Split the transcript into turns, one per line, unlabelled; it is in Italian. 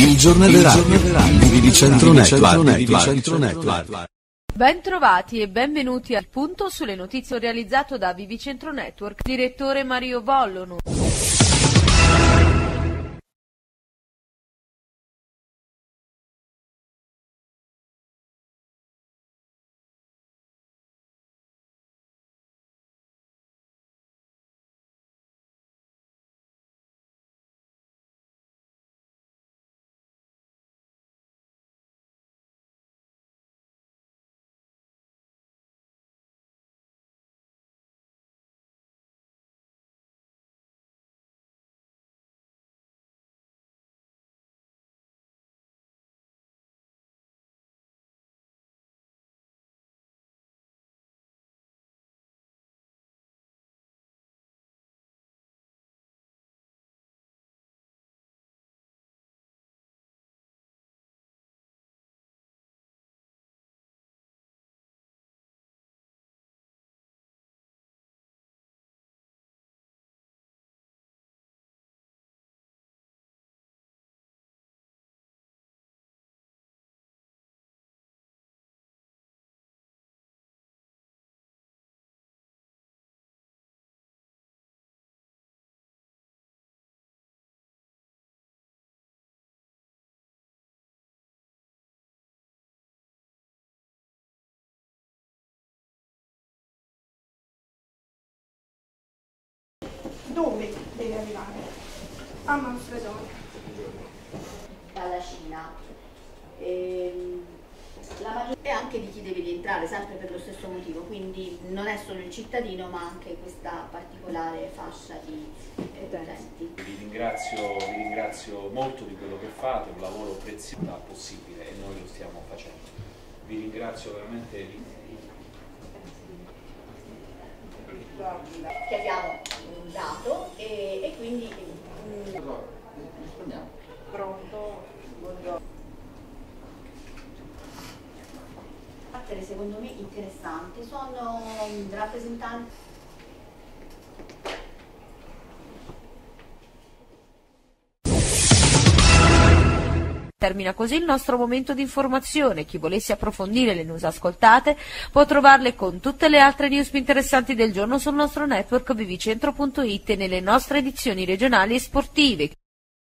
Il giornale radio. di Vicentro Network.
Ben trovati e benvenuti al punto sulle notizie realizzato da Vivicentro Network, direttore Mario Bollono.
Dove deve arrivare? A Manfredonia.
dalla Cina. Ehm, la maggior- e anche di chi deve rientrare, sempre per lo stesso motivo, quindi non è solo il cittadino ma anche questa particolare fascia di eh, utenti.
Vi ringrazio, vi ringrazio molto di quello che fate, un lavoro prezioso possibile e noi lo stiamo facendo. Vi ringrazio veramente.
che abbiamo un dato e, e quindi mm, carattere secondo me interessanti sono rappresentanti
Termina così il nostro momento di informazione. Chi volesse approfondire le news ascoltate può trovarle con tutte le altre news più interessanti del giorno sul nostro network vivicentro.it e nelle nostre edizioni regionali e sportive.